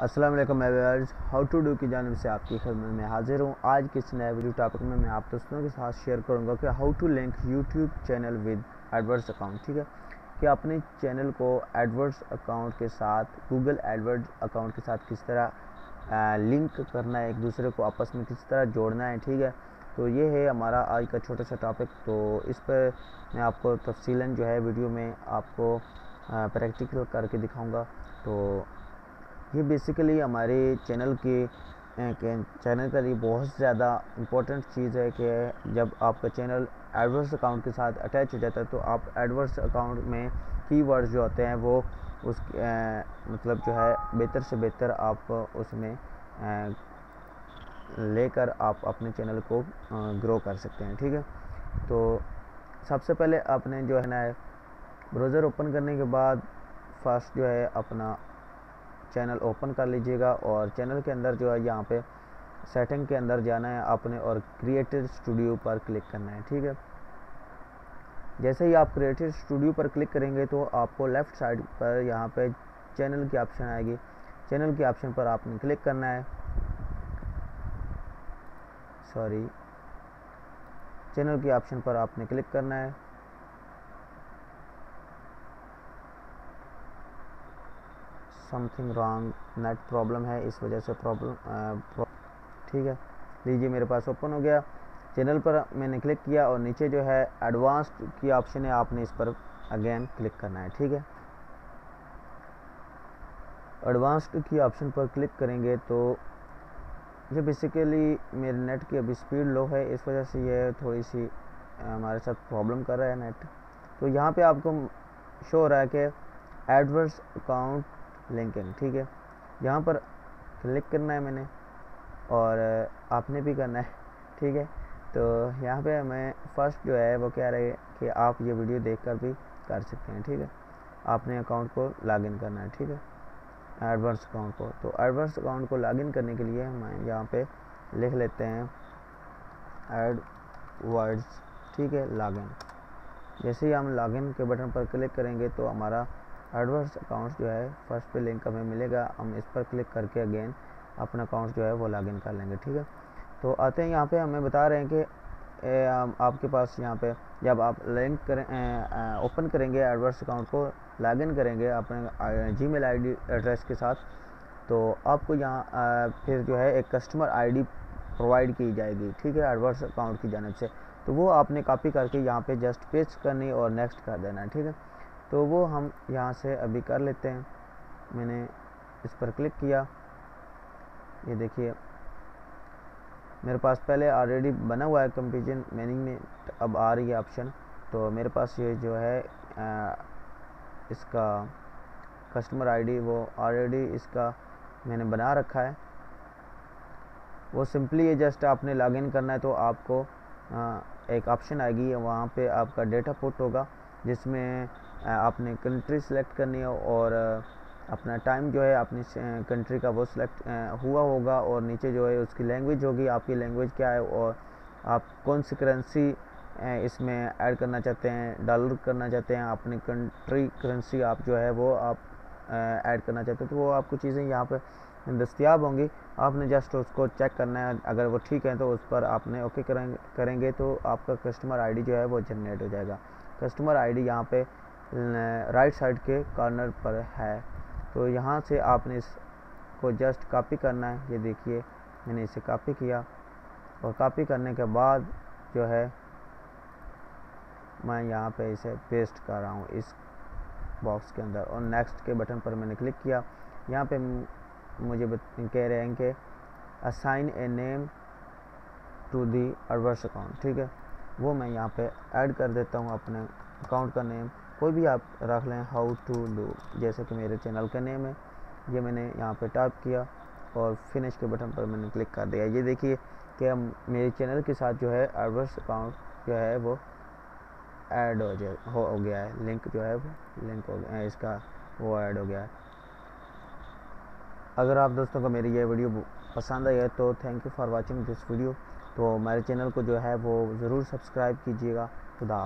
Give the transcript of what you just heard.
अस्सलाम वालेकुम viewers how to do की जानब से आपकी खदमत में हाजिर हूँ। आज के इस नए वीडियो टॉपिक में मैं आप दोस्तों के साथ शेयर करूँगा कि how to link YouTube channel with AdWords account ठीक है? कि अपने चैनल को एडवर्ड्स अकाउंट के साथ गूगल एडवर्ड अकाउंट के साथ किस तरह लिंक करना है एक दूसरे को आपस में किस तरह जोड़ना है, ठीक है? तो ये है हमारा आज का छोटा सा टॉपिक तो इस पर मैं आपको तफसीला जो है वीडियो में आपको प्रैक्टिकल करके दिखाऊँगा। तो ये बेसिकली हमारे चैनल के चैनल का लिए बहुत ज़्यादा इम्पोर्टेंट चीज़ है कि जब आपका चैनल एडवर्स अकाउंट के साथ अटैच हो जाता है तो आप एडवर्स अकाउंट में कीवर्ड्स जो होते हैं वो उस ए, मतलब जो है बेहतर से बेहतर आप उसमें लेकर आप अपने चैनल को ग्रो कर सकते हैं ठीक है? तो सबसे पहले आपने जो है ना ब्राउज़र ओपन करने के बाद फ़र्स्ट जो है अपना चैनल ओपन कर लीजिएगा और चैनल के अंदर जो है यहाँ पे सेटिंग के अंदर जाना है आपने और क्रिएटिव स्टूडियो पर क्लिक करना है, ठीक है? जैसे ही आप क्रिएटिव स्टूडियो पर क्लिक करेंगे तो आपको लेफ़्ट साइड पर यहाँ पे चैनल की ऑप्शन आएगी। चैनल के ऑप्शन पर आपने क्लिक करना है। सॉरी चैनल के ऑप्शन पर आपने क्लिक करना है। समथिंग रॉन्ग नेट प्रॉब्लम है, इस वजह से प्रॉब्लम ठीक है? लीजिए मेरे पास ओपन हो गया। चैनल पर मैंने क्लिक किया और नीचे जो है एडवांस्ड की ऑप्शन है, आपने इस पर अगेन क्लिक करना है, ठीक है? एडवांस्ड की ऑप्शन पर क्लिक करेंगे तो ये बेसिकली मेरे नेट की अभी स्पीड लो है, इस वजह से ये थोड़ी सी हमारे साथ प्रॉब्लम कर रहा है नेट तो यहाँ पे आपको शो हो रहा है कि एडवर्स अकाउंट लिंकिंग ठीक है? यहाँ पर क्लिक करना है मैंने और आपने भी करना है, ठीक है? तो यहाँ पे हमें फ़र्स्ट जो है वो कह रहे हैं कि आप ये वीडियो देखकर भी कर सकते हैं, ठीक है? आपने अकाउंट को लॉगिन करना है, ठीक है? एडवांस अकाउंट को तो एडवांस अकाउंट को लॉगिन करने के लिए हम यहाँ पे लिख लेते हैं एड वर्ड्स, ठीक है? लॉगिन। जैसे ही हम लॉगिन के बटन पर क्लिक करेंगे तो हमारा एडवर्स अकाउंट जो है फ़र्स्ट पे लिंक हमें मिलेगा। हम इस पर क्लिक करके अगेन अपना अकाउंट जो है वो लॉगिन कर लेंगे ठीक है? तो आते हैं यहाँ पे हमें बता रहे हैं कि ए, आपके पास यहाँ पे जब आप लिंक करें ओपन करेंगे एडवर्स अकाउंट को लॉगिन करेंगे अपने जी मेल एड्रेस के साथ तो आपको यहाँ फिर जो है एक कस्टमर आईडी प्रोवाइड की जाएगी ठीक है? एडवर्स अकाउंट की जानब से। तो वो आपने कॉपी करके यहाँ पे जस्ट पेस्ट करनी और नेक्स्ट कर देना ठीक है? तो वो हम यहाँ से अभी कर लेते हैं। मैंने इस पर क्लिक किया। ये देखिए। मेरे पास पहले ऑलरेडी बना हुआ है कंपेरिजन मीनिंग में। अब आ रही है ऑप्शन तो मेरे पास ये जो है आ, इसका कस्टमर आईडी वो ऑलरेडी इसका मैंने बना रखा है। वो सिंपली ये जस्ट आपने लॉगिन करना है तो आपको आ, एक ऑप्शन आएगी। वहाँ पे आपका डेटा पुट होगा। जिसमें आपने कंट्री सेलेक्ट करनी है और अपना टाइम जो है अपनी कंट्री का वो सिलेक्ट हुआ होगा और नीचे जो है उसकी लैंग्वेज होगी, आपकी लैंग्वेज क्या है और आप कौन सी करेंसी इसमें ऐड करना चाहते हैं डॉलर करना चाहते हैं, अपनी कंट्री करेंसी आप जो है वो आप ऐड करना चाहते हैं तो वो आपको चीज़ें यहाँ पर दस्तियाब होंगी। आपने जस्ट उसको चेक करना है, अगर वो ठीक है तो उस पर आपने ओके करेंगे करेंगे तो आपका कस्टमर आईडी जो है वो जनरेट हो जाएगा। कस्टमर आईडी यहाँ पे राइट साइड के कॉर्नर पर है। तो यहाँ से आपने इसको जस्ट कॉपी करना है। ये देखिए, मैंने इसे कॉपी किया और कॉपी करने के बाद जो है, मैं यहाँ पे इसे पेस्ट कर रहा हूँ इस बॉक्स के अंदर और नेक्स्ट के बटन पर मैंने क्लिक किया। यहाँ पे मुझे कह रहे हैं कि assign a name to the AdWords account ठीक है? वो मैं यहाँ पे ऐड कर देता हूँ अपने अकाउंट का नेम कोई भी आप रख लें हाउ टू डू जैसे कि मेरे चैनल का नेम है ये मैंने यहाँ पे टाइप किया और फिनिश के बटन पर मैंने क्लिक कर दिया। ये देखिए कि हम मेरे चैनल के साथ जो है एडवर्स अकाउंट जो है वो ऐड हो जाए हो, गया है। लिंक जो है वो लिंक हो गया इसका वो ऐड हो गया है। अगर आप दोस्तों को मेरी ये वीडियो पसंद आई है तो thank you for watching this video तो हमारे चैनल को जो है वो ज़रूर सब्सक्राइब कीजिएगा। खुदा